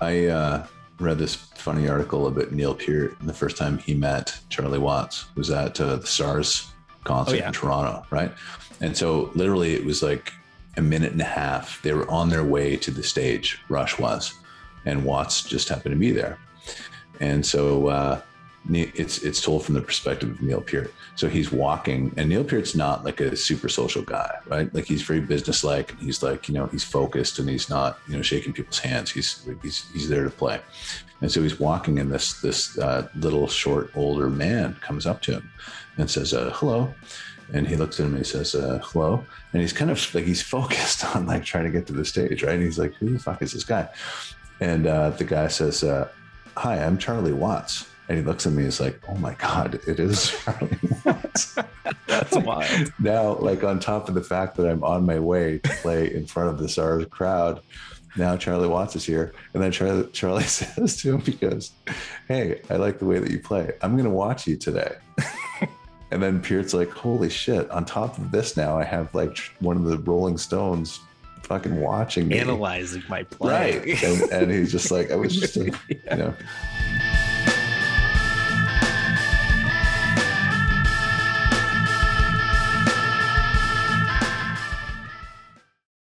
I uh, read this funny article about Neil Peart and the first time he met Charlie Watts was at uh, the SARS concert Oh, yeah. in Toronto, right? And so literally it was like a minute and a half. They were on their way to the stage, Rush was, and Watts just happened to be there. And so uh, it's it's told from the perspective of Neil Peart. So he's walking, and Neil Peart's not like a super social guy, right? Like he's very businesslike, and he's like you know he's focused, and he's not you know shaking people's hands. He's he's he's there to play, and so he's walking, and this this uh, little short older man comes up to him and says uh, hello, and he looks at him and he says uh, hello, and he's kind of like he's focused on like trying to get to the stage, right? And he's like, who the fuck is this guy? And uh, the guy says, uh, hi, I'm Charlie Watts. And he looks at me, he's like, oh my God, it is Charlie Watts. That's wild. now, like on top of the fact that I'm on my way to play in front of the SARS crowd, now Charlie Watts is here. And then Charlie, Charlie says to him, he goes, hey, I like the way that you play. I'm going to watch you today. and then Peart's like, holy shit. On top of this now, I have like one of the Rolling Stones fucking watching me. Analyzing my play. Right. and, and he's just like, I was just, Yeah. you know,